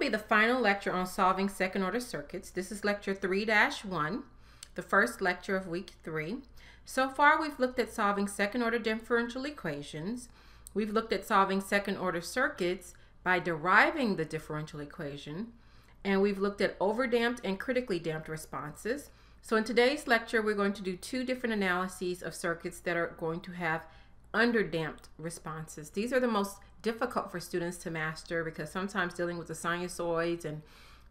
be the final lecture on solving second order circuits. This is lecture 3-1, the first lecture of week 3. So far we've looked at solving second order differential equations. We've looked at solving second order circuits by deriving the differential equation. And we've looked at overdamped and critically damped responses. So in today's lecture, we're going to do two different analyses of circuits that are going to have underdamped responses. These are the most difficult for students to master because sometimes dealing with the sinusoids and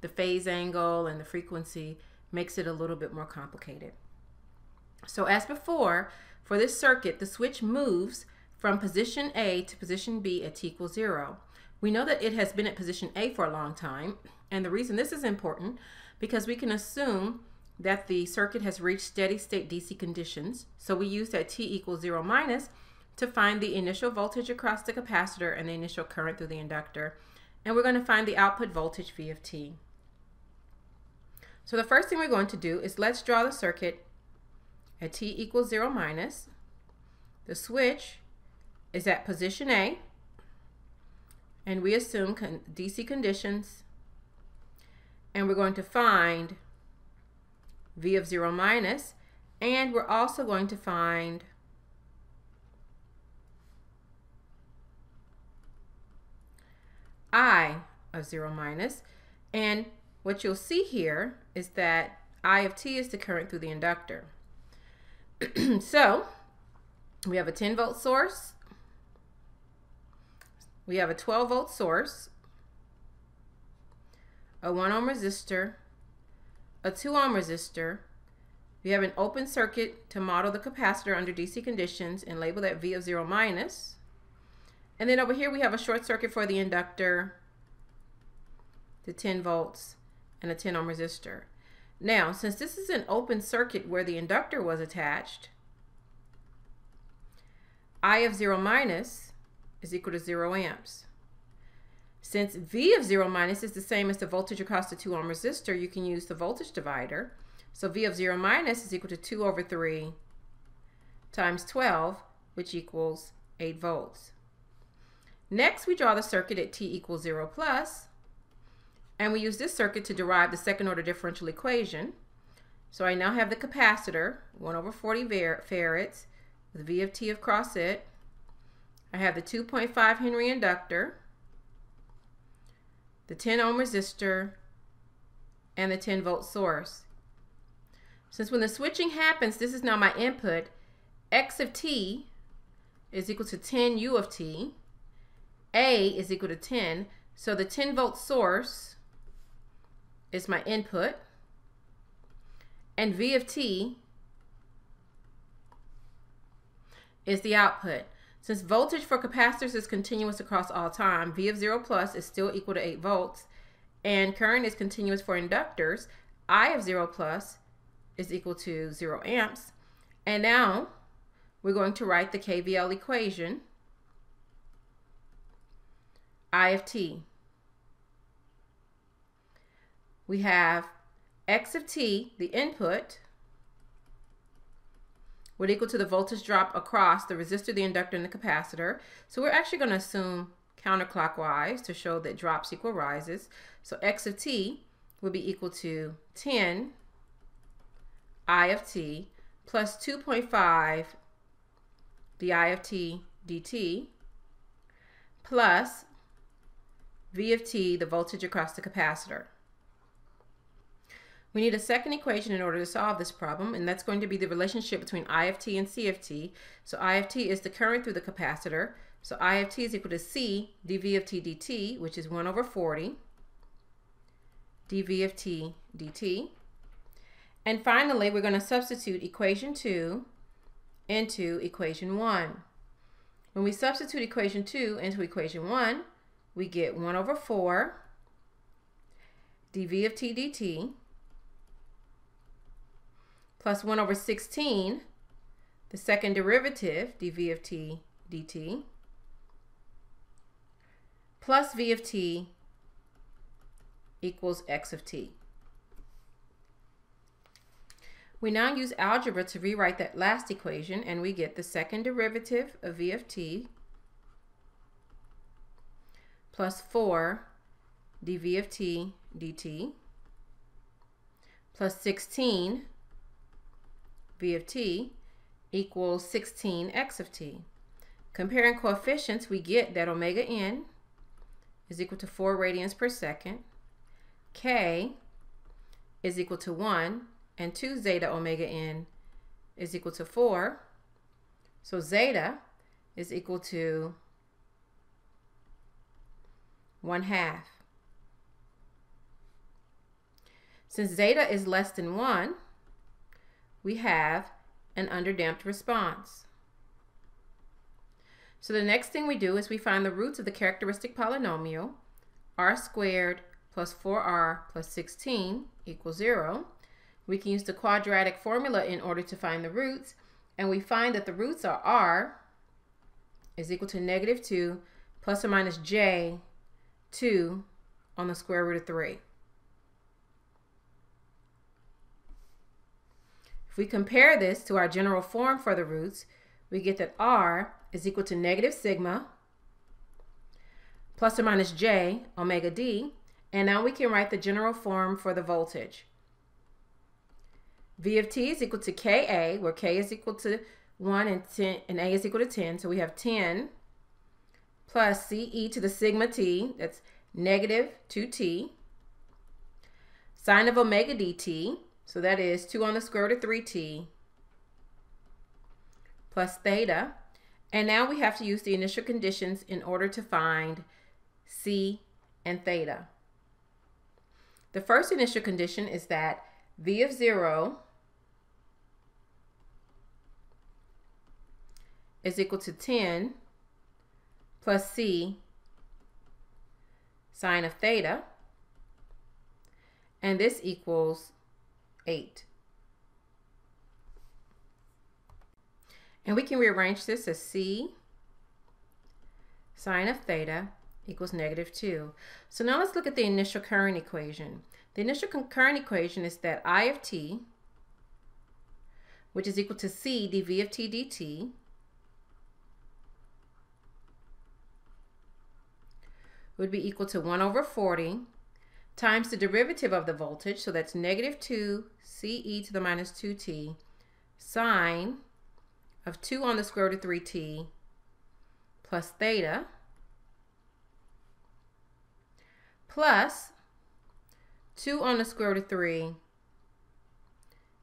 the phase angle and the frequency makes it a little bit more complicated. So as before, for this circuit, the switch moves from position A to position B at t equals zero. We know that it has been at position A for a long time, and the reason this is important because we can assume that the circuit has reached steady state DC conditions. So we use that t equals zero minus to find the initial voltage across the capacitor and the initial current through the inductor. And we're going to find the output voltage V of t. So the first thing we're going to do is let's draw the circuit at t equals 0 minus. The switch is at position A, and we assume con DC conditions, and we're going to find V of 0 minus, and we're also going to find I of 0 minus. And what you'll see here is that I of t is the current through the inductor. so we have a 10 volt source. We have a 12 volt source, a 1 ohm resistor, a 2 ohm resistor. We have an open circuit to model the capacitor under DC conditions and label that V of 0 minus. And then over here we have a short circuit for the inductor, the 10 volts, and a 10 ohm resistor. Now, since this is an open circuit where the inductor was attached, I of 0 minus is equal to 0 amps. Since V of 0 minus is the same as the voltage across the 2 ohm resistor, you can use the voltage divider. So V of 0 minus is equal to 2 over 3 times 12, which equals 8 volts. Next, we draw the circuit at t equals 0 plus, and we use this circuit to derive the second order differential equation. So I now have the capacitor, 1 over 40 farads, with V of t across it. I have the 2.5 Henry inductor, the 10 ohm resistor, and the 10 volt source. Since when the switching happens, this is now my input, x of t is equal to 10 u of t, a is equal to 10. So the 10 volt source is my input. And V of t is the output. Since voltage for capacitors is continuous across all time, V of 0 plus is still equal to 8 volts, and current is continuous for inductors, I of 0 plus is equal to 0 amps. And now we're going to write the KVL equation I of t. We have x of t, the input, would equal to the voltage drop across the resistor, the inductor, and the capacitor. So we're actually going to assume counterclockwise to show that drops equal rises. So x of t would be equal to 10 I of t plus 2.5 the I of t dt plus V of t, the voltage across the capacitor. We need a second equation in order to solve this problem, and that's going to be the relationship between I of t and C of t. So I of t is the current through the capacitor. So I of t is equal to C dV of t dt, which is 1 over 40 dV of t dt. And finally, we're going to substitute equation 2 into equation 1. When we substitute equation 2 into equation 1, we get 1 over 4 dv of t dt plus 1 over 16, the second derivative, dv of t dt, plus v of t equals x of t. We now use algebra to rewrite that last equation, and we get the second derivative of v of t plus 4 dv of t dt plus 16 v of t equals 16 x of t. Comparing coefficients, we get that omega n is equal to 4 radians per second, k is equal to 1, and 2 zeta omega n is equal to 4. So zeta is equal to 1 half. Since zeta is less than 1, we have an underdamped response. So the next thing we do is we find the roots of the characteristic polynomial, r squared plus 4r plus 16 equals 0. We can use the quadratic formula in order to find the roots, and we find that the roots are r is equal to negative 2 plus or minus j 2 on the square root of 3. If we compare this to our general form for the roots, we get that r is equal to negative sigma plus or minus j omega d. And now we can write the general form for the voltage. V of t is equal to Ka, where K is equal to 1 and, 10, and A is equal to 10. So we have 10 plus Ce to the sigma t, that's negative 2t, sine of omega dt, so that is 2 on the square root of 3t, plus theta, and now we have to use the initial conditions in order to find C and theta. The first initial condition is that V of 0 is equal to 10 plus C sine of theta, and this equals 8. And we can rearrange this as C sine of theta equals negative 2. So now let's look at the initial current equation. The initial current equation is that I of t, which is equal to C dV of t dt, would be equal to 1 over 40 times the derivative of the voltage, so that's negative 2 CE to the minus 2t, sine of 2 on the square root of 3t plus theta plus 2 on the square root of 3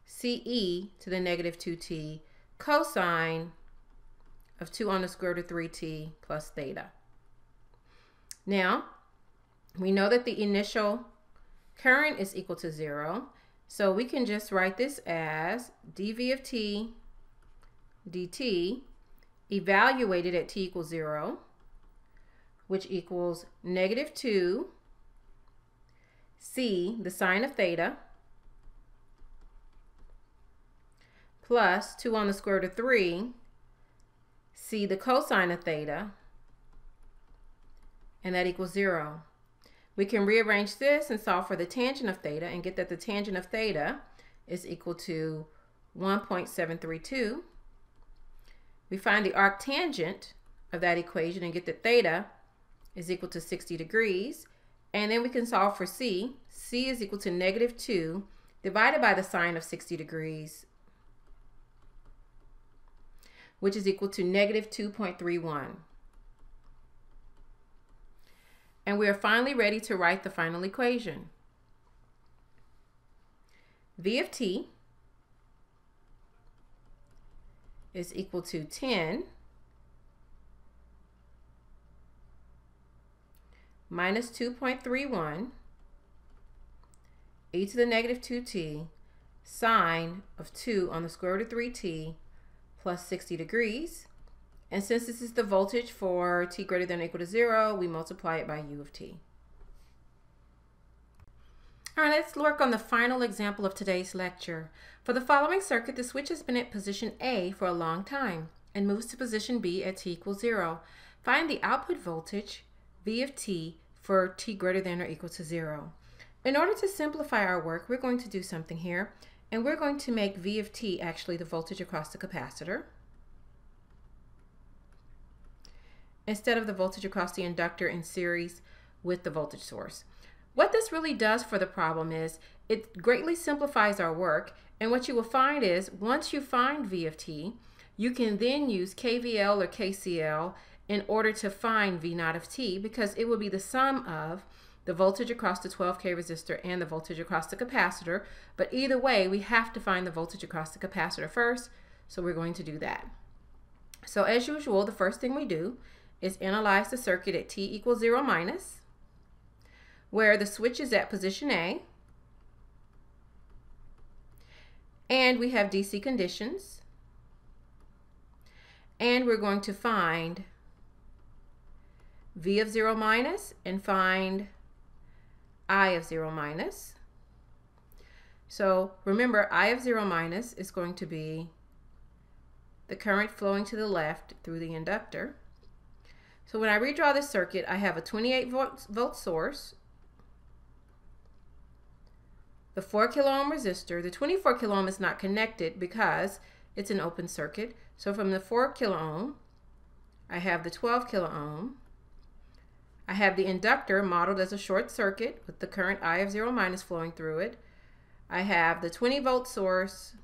CE to the negative 2t cosine of 2 on the square root of 3t plus theta. Now, we know that the initial current is equal to 0, so we can just write this as dv of t dt evaluated at t equals 0, which equals negative 2 c, the sine of theta, plus 2 on the square root of 3, c, the cosine of theta, and that equals 0. We can rearrange this and solve for the tangent of theta and get that the tangent of theta is equal to 1.732 we find the arctangent of that equation and get that theta is equal to 60 degrees. And then we can solve for c. c is equal to negative 2 divided by the sine of 60 degrees, which is equal to negative 2.31. And we are finally ready to write the final equation. V of t is equal to 10 minus 2.31 e to the negative 2t sine of 2 on the square root of 3t plus 60 degrees. And since this is the voltage for t greater than or equal to 0, we multiply it by u of t. All right, let's work on the final example of today's lecture. For the following circuit, the switch has been at position A for a long time and moves to position B at t equals 0. Find the output voltage, V of t, for t greater than or equal to 0. In order to simplify our work, we're going to do something here, and we're going to make V of t actually the voltage across the capacitor instead of the voltage across the inductor in series with the voltage source. What this really does for the problem is it greatly simplifies our work. And what you will find is once you find V of t, you can then use KVL or KCL in order to find V naught of t because it will be the sum of the voltage across the 12K resistor and the voltage across the capacitor. But either way, we have to find the voltage across the capacitor first. So we're going to do that. So as usual, the first thing we do is analyze the circuit at t equals 0 minus, where the switch is at position A, and we have DC conditions, and we're going to find V of 0 minus and find I of 0 minus. So remember, I of 0 minus is going to be the current flowing to the left through the inductor. So when I redraw this circuit, I have a 28 volt, volt source, the 4 kilo ohm resistor. The 24 kilo ohm is not connected because it's an open circuit. So from the 4 kilo ohm, I have the 12 kilo ohm. I have the inductor modeled as a short circuit with the current I of 0 minus flowing through it. I have the 20 volt source,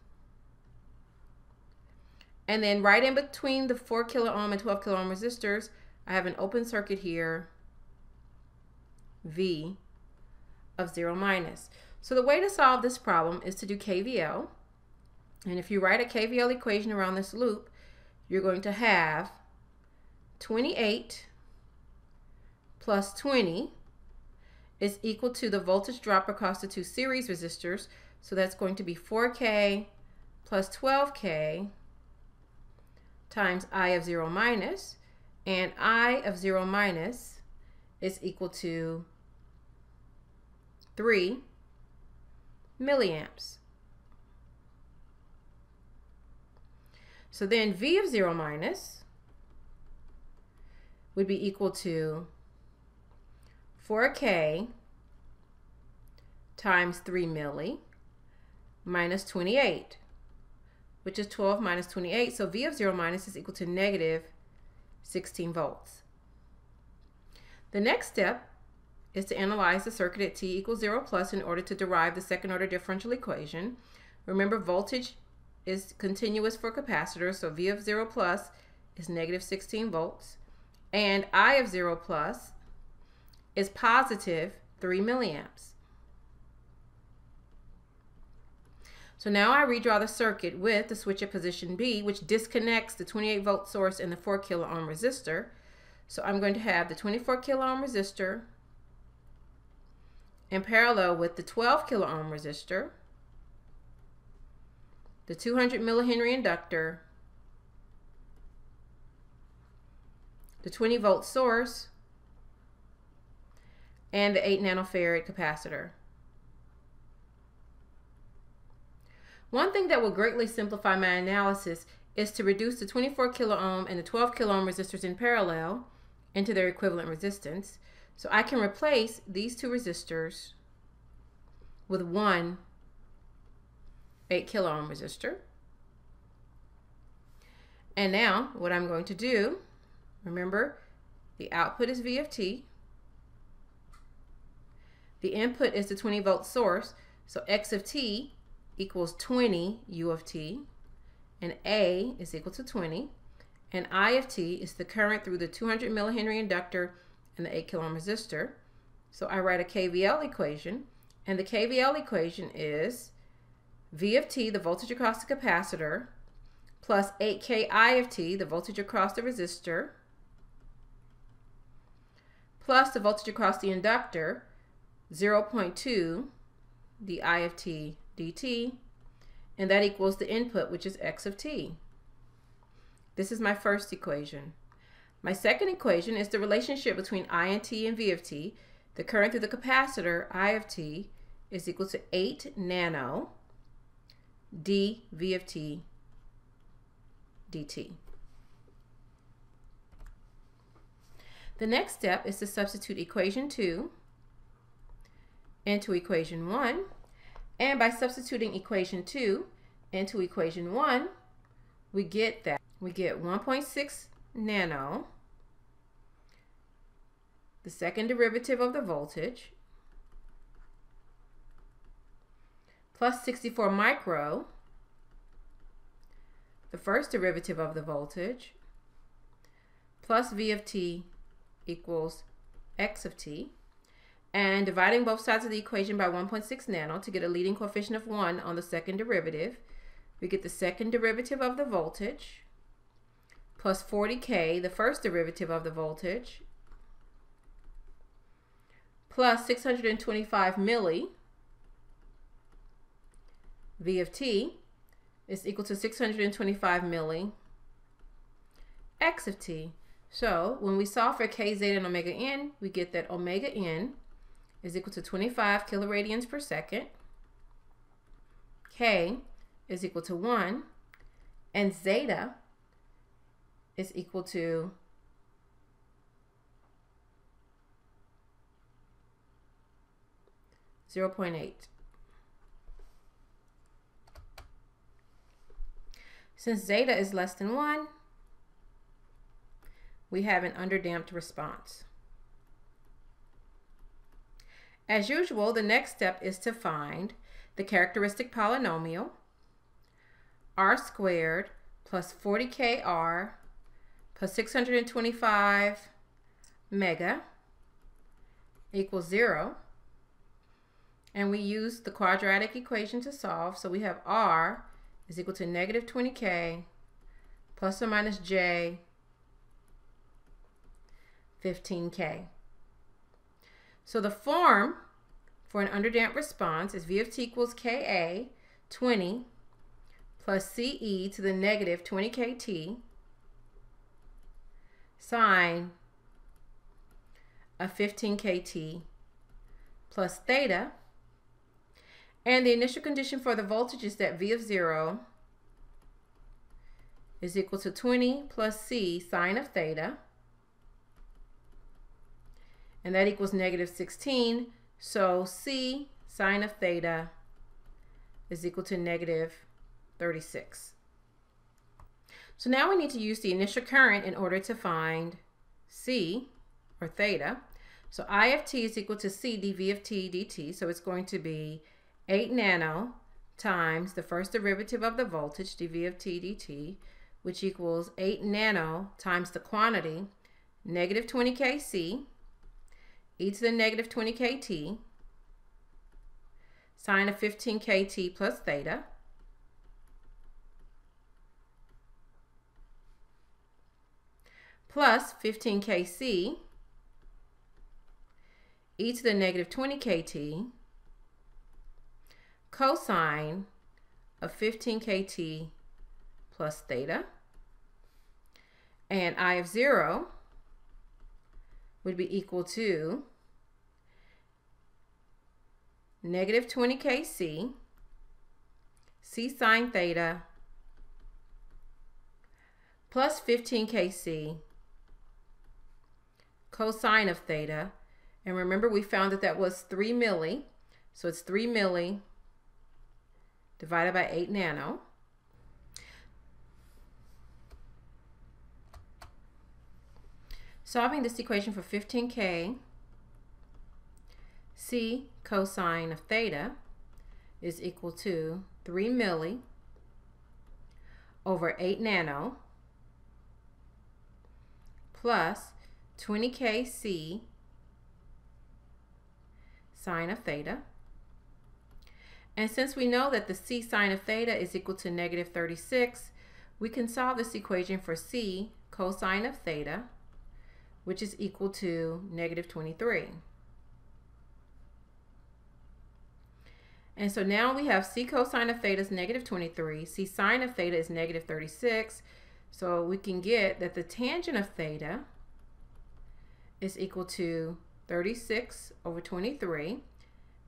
and then right in between the 4 kilo ohm and 12 kilo ohm resistors, I have an open circuit here, V of 0 minus. So the way to solve this problem is to do KVL. And if you write a KVL equation around this loop, you're going to have 28 plus 20 is equal to the voltage drop across the two series resistors. So that's going to be 4K plus 12K times I of 0 minus, and I of 0 minus is equal to 3 milliamps. So then V of 0 minus would be equal to 4K times 3 milli minus 28 which is 12 minus 28. So V of 0 minus is equal to negative 16 volts. The next step is to analyze the circuit at t equals 0 plus in order to derive the second order differential equation. Remember voltage is continuous for capacitors, so V of 0 plus is negative 16 volts, and I of 0 plus is positive 3 milliamps. So now I redraw the circuit with the switch at position B, which disconnects the 28 volt source and the 4 kilo ohm resistor. So I'm going to have the 24 kilo ohm resistor in parallel with the 12 kilo ohm resistor, the 200 millihenry inductor, the 20 volt source, and the 8 nanofarad capacitor. One thing that will greatly simplify my analysis is to reduce the 24 kilo ohm and the 12 kilo ohm resistors in parallel into their equivalent resistance. So I can replace these two resistors with one 8 kilo ohm resistor. And now what I'm going to do, remember the output is V of t. The input is the 20 volt source. So X of t equals 20 u of t, and A is equal to 20, and I of t is the current through the 200 millihenry inductor and the 8 kilo ohm resistor. So I write a KVL equation, and the KVL equation is V of t, the voltage across the capacitor, plus 8K I of t, the voltage across the resistor, plus the voltage across the inductor, 0.2, the I of t dt, and that equals the input, which is x of t. This is my first equation. My second equation is the relationship between I and t and v of t. The current through the capacitor, I of t, is equal to 8 nano d v of t dt. The next step is to substitute equation 2 into equation 1 and by substituting equation 2 into equation 1, we get that. We get 1.6 nano, the second derivative of the voltage, plus 64 micro, the first derivative of the voltage, plus V of t equals x of t and dividing both sides of the equation by 1.6 nano to get a leading coefficient of 1 on the second derivative, we get the second derivative of the voltage plus 40k, the first derivative of the voltage, plus 625 milli V of t is equal to 625 milli x of t. So when we solve for k, zeta, and omega n, we get that omega n is equal to 25 kiloradians per second. K is equal to 1. And zeta is equal to Zero point eight. Since zeta is less than 1, we have an underdamped response. As usual, the next step is to find the characteristic polynomial r squared plus 40kr plus 625 mega equals 0. And we use the quadratic equation to solve. So we have r is equal to negative 20k plus or minus j 15k. So the form for an underdamped response is V of t equals Ka 20 plus Ce to the negative 20 kt sine of 15 kt plus theta and the initial condition for the voltage is that V of 0 is equal to 20 plus C sine of theta. And that equals negative 16. So C sine of theta is equal to negative 36. So now we need to use the initial current in order to find C, or theta. So I of t is equal to C dV of t dt. So it's going to be 8 nano times the first derivative of the voltage, dV of t dt, which equals 8 nano times the quantity, negative 20 kc, e to the negative 20 kt, sine of 15 kt plus theta, plus 15 kc, e to the negative 20 kt, cosine of 15 kt plus theta. And I of 0 would be equal to negative 20 kc, c sine theta, plus 15 kc, cosine of theta. And remember, we found that that was 3 milli. So it's 3 milli divided by 8 nano. Solving this equation for 15k, c cosine of theta is equal to 3 milli over 8 nano plus 20k c sine of theta. And since we know that the c sine of theta is equal to negative 36, we can solve this equation for c cosine of theta, which is equal to negative 23. And so now we have c cosine of theta is negative 23, c sine of theta is negative 36. So we can get that the tangent of theta is equal to 36 over 23.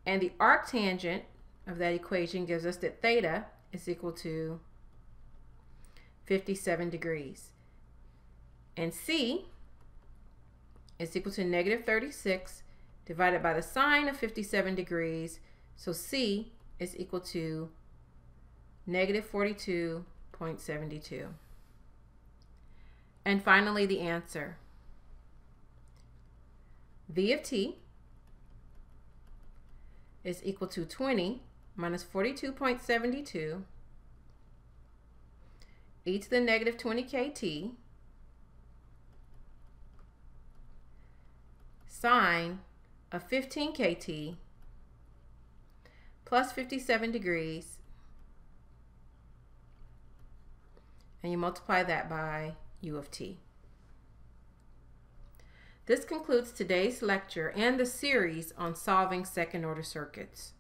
And the arctangent of that equation gives us that theta is equal to 57 degrees. And C is equal to negative 36 divided by the sine of 57 degrees. So C is equal to negative 42.72. And finally, the answer. V of t is equal to 20 minus 42.72 e to the negative 20 kt sine of 15 kt plus 57 degrees and you multiply that by u of t. This concludes today's lecture and the series on solving second order circuits.